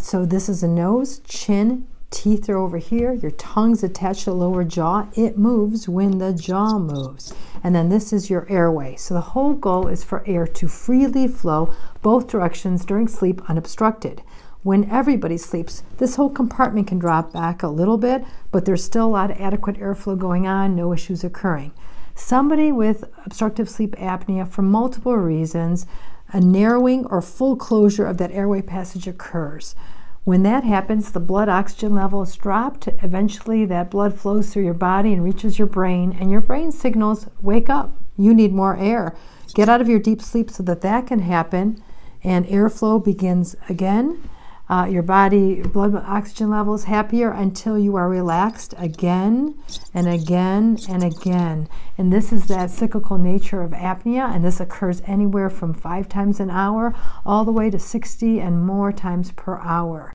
right, so this is a nose, chin, teeth are over here, your tongue's attached to the lower jaw. It moves when the jaw moves. And then this is your airway. So the whole goal is for air to freely flow both directions during sleep unobstructed. When everybody sleeps, this whole compartment can drop back a little bit, but there's still a lot of adequate airflow going on, no issues occurring. Somebody with obstructive sleep apnea, for multiple reasons, a narrowing or full closure of that airway passage occurs. When that happens, the blood oxygen level is dropped. Eventually, that blood flows through your body and reaches your brain, and your brain signals, Wake up, you need more air. Get out of your deep sleep so that that can happen, and airflow begins again uh, your body blood oxygen levels happier until you are relaxed again and again and again. And this is that cyclical nature of apnea, and this occurs anywhere from five times an hour all the way to 60 and more times per hour.